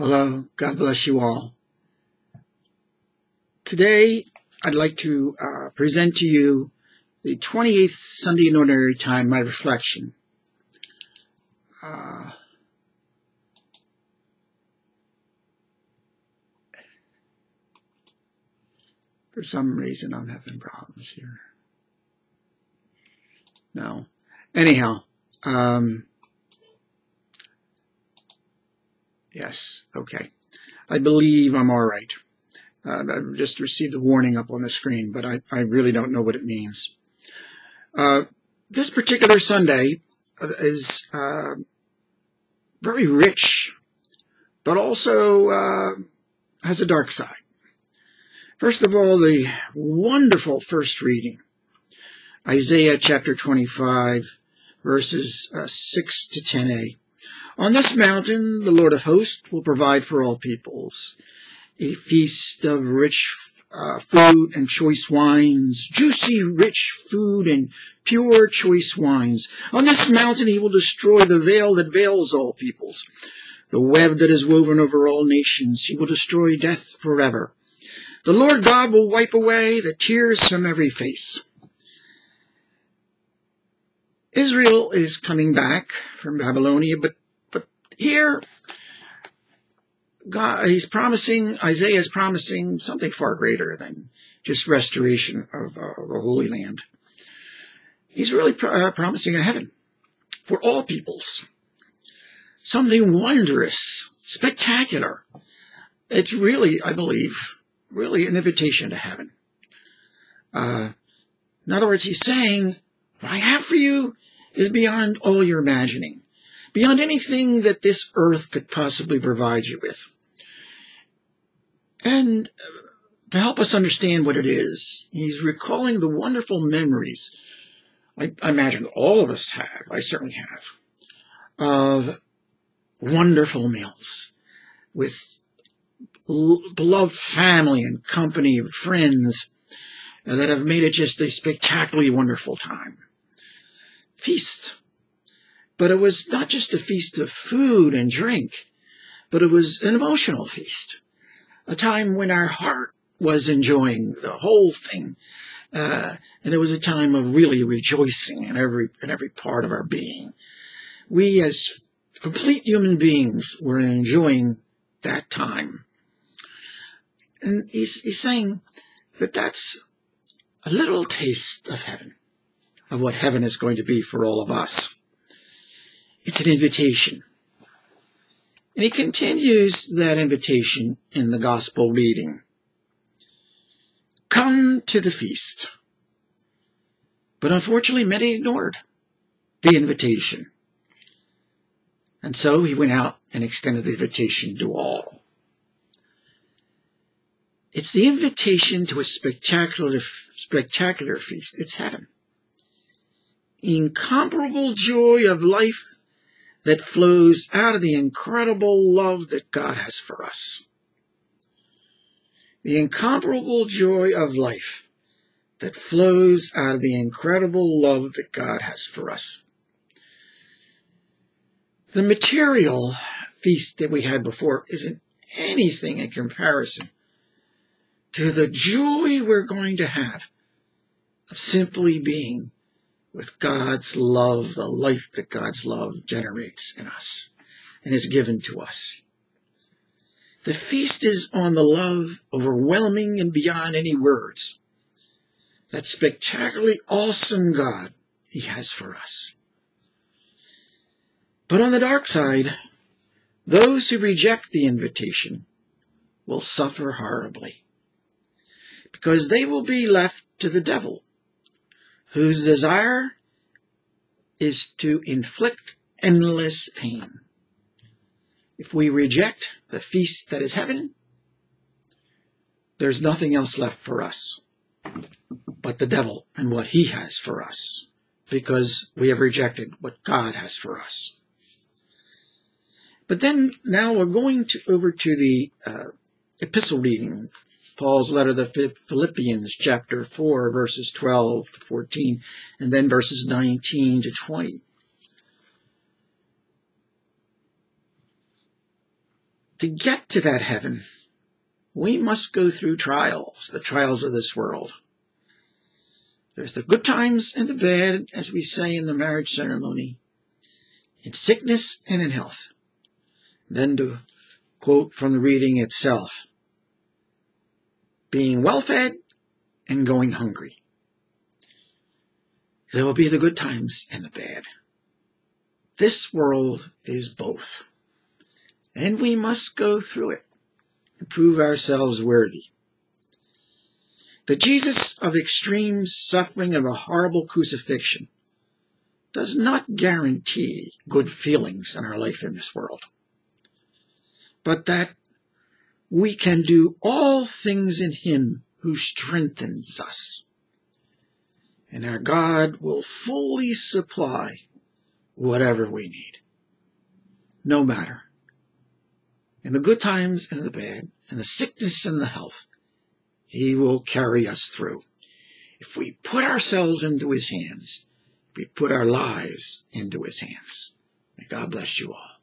Hello, God bless you all. Today, I'd like to uh, present to you the 28th Sunday in Ordinary Time, my reflection. Uh, for some reason, I'm having problems here. No. Anyhow, um, Yes, okay. I believe I'm all right. Uh, I've just received a warning up on the screen, but I, I really don't know what it means. Uh, this particular Sunday is uh, very rich, but also uh, has a dark side. First of all, the wonderful first reading, Isaiah chapter 25, verses uh, 6 to 10a. On this mountain, the Lord of hosts will provide for all peoples a feast of rich uh, food and choice wines, juicy, rich food and pure, choice wines. On this mountain, he will destroy the veil that veils all peoples, the web that is woven over all nations. He will destroy death forever. The Lord God will wipe away the tears from every face. Israel is coming back from Babylonia, but here, God, he's promising, Isaiah is promising something far greater than just restoration of uh, the Holy Land. He's really uh, promising a heaven for all peoples. Something wondrous, spectacular. It's really, I believe, really an invitation to heaven. Uh, in other words, he's saying, what I have for you is beyond all your imagining beyond anything that this earth could possibly provide you with. And to help us understand what it is, he's recalling the wonderful memories I, I imagine all of us have, I certainly have, of wonderful meals with beloved family and company of friends uh, that have made it just a spectacularly wonderful time. Feast but it was not just a feast of food and drink, but it was an emotional feast. A time when our heart was enjoying the whole thing. Uh, and it was a time of really rejoicing in every, in every part of our being. We as complete human beings were enjoying that time. And he's, he's saying that that's a little taste of heaven, of what heaven is going to be for all of us. It's an invitation. And he continues that invitation in the gospel reading. Come to the feast. But unfortunately, many ignored the invitation. And so he went out and extended the invitation to all. It's the invitation to a spectacular, spectacular feast. It's heaven. Incomparable joy of life that flows out of the incredible love that God has for us. The incomparable joy of life that flows out of the incredible love that God has for us. The material feast that we had before isn't anything in comparison to the joy we're going to have of simply being with God's love, the life that God's love generates in us and is given to us. The feast is on the love overwhelming and beyond any words. That spectacularly awesome God he has for us. But on the dark side, those who reject the invitation will suffer horribly because they will be left to the devil whose desire is to inflict endless pain. If we reject the feast that is heaven, there's nothing else left for us but the devil and what he has for us because we have rejected what God has for us. But then now we're going to, over to the uh, epistle reading Paul's letter to the Philippians, chapter 4, verses 12 to 14, and then verses 19 to 20. to get to that heaven, we must go through trials, the trials of this world. There's the good times and the bad, as we say in the marriage ceremony, in sickness and in health. Then to quote from the reading itself, being well fed and going hungry. There will be the good times and the bad. This world is both. And we must go through it and prove ourselves worthy. The Jesus of extreme suffering of a horrible crucifixion does not guarantee good feelings in our life in this world, but that we can do all things in Him who strengthens us. And our God will fully supply whatever we need, no matter. In the good times and the bad, in the sickness and the health, He will carry us through. If we put ourselves into His hands, we put our lives into His hands. May God bless you all.